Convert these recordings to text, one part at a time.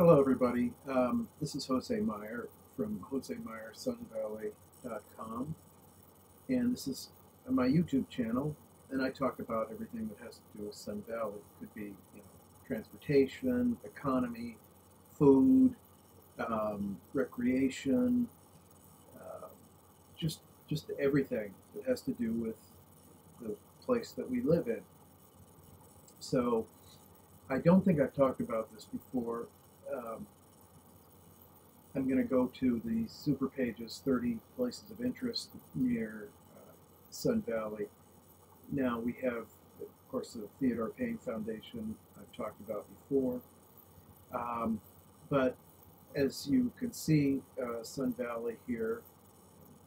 Hello, everybody. Um, this is Jose Mier from josemiersunvalley.com, and this is my YouTube channel. And I talk about everything that has to do with Sun Valley. It could be, you know, transportation, economy, food, um, recreation, uh, just just everything that has to do with the place that we live in. So. I don't think I've talked about this before, um, I'm going to go to the Super Pages 30 places of interest near uh, Sun Valley. Now we have, of course, the Theodore Payne Foundation I've talked about before. Um, but as you can see, uh, Sun Valley here,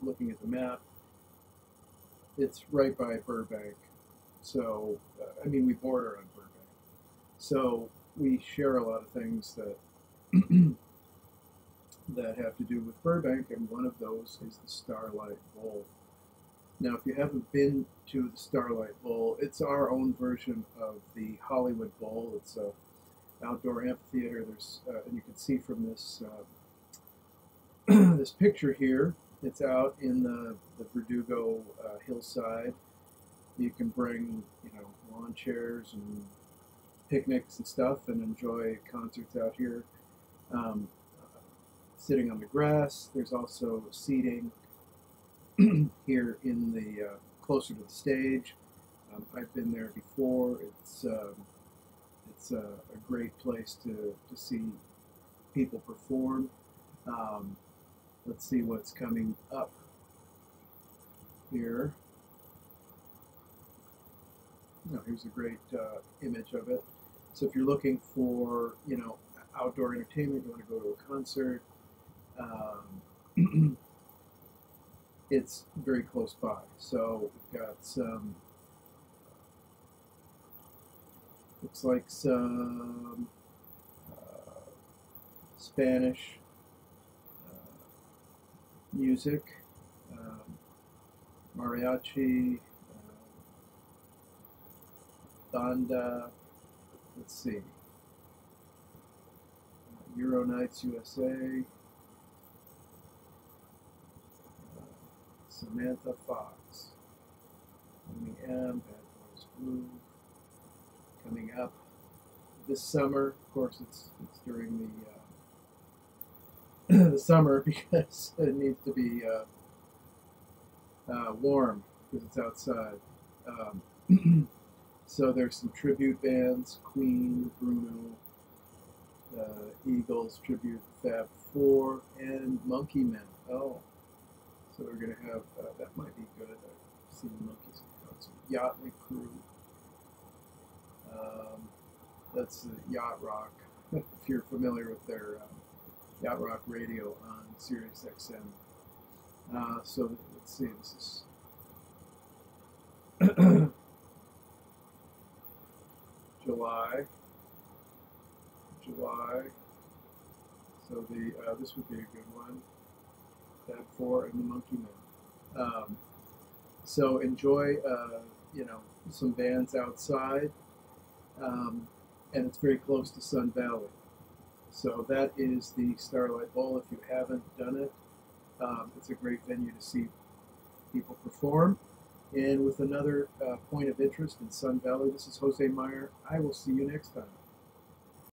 looking at the map, it's right by Burbank. So, uh, I mean, we border on Burbank. So we share a lot of things that that have to do with Burbank, and one of those is the Starlight Bowl. Now, if you haven't been to the Starlight Bowl, it's our own version of the Hollywood Bowl. It's a outdoor amphitheater. There's, uh, and you can see from this uh, this picture here, it's out in the the Verdugo uh, hillside. You can bring, you know, lawn chairs and picnics and stuff and enjoy concerts out here. Um, sitting on the grass. There's also seating here in the uh, closer to the stage. Um, I've been there before. It's um, it's a, a, great place to, to see people perform. Um, let's see what's coming up here. No, here's a great uh, image of it. So if you're looking for, you know, outdoor entertainment, you want to go to a concert, um, it's very close by. So we've got some, looks like some uh, Spanish uh, music, um, mariachi, uh, banda, let's see. Euro Nights USA. Samantha Fox. Amy M. Bad Boys Blue. Coming up this summer. Of course, it's, it's during the, uh, the summer because it needs to be uh, uh warm because it's outside. Um, So there's some tribute bands, Queen, Bruno, Eagles, Tribute, Fab Four, and Monkey Men. Oh, so we're going to have, uh, that might be good. I've seen the Monkees in concert. Yachtly Crew. Um, that's Yacht Rock, if you're familiar with their um, Yacht Rock radio on Sirius XM. Uh, so let's see, this is So the uh, this would be a good one. Fab Four and the Monkey Man. Um, so enjoy, uh, you know, some bands outside, um, and it's very close to Sun Valley. So that is the Starlight Bowl. If you haven't done it, um, it's a great venue to see people perform. And with another uh, point of interest in Sun Valley, this is Jose Mier. I will see you next time.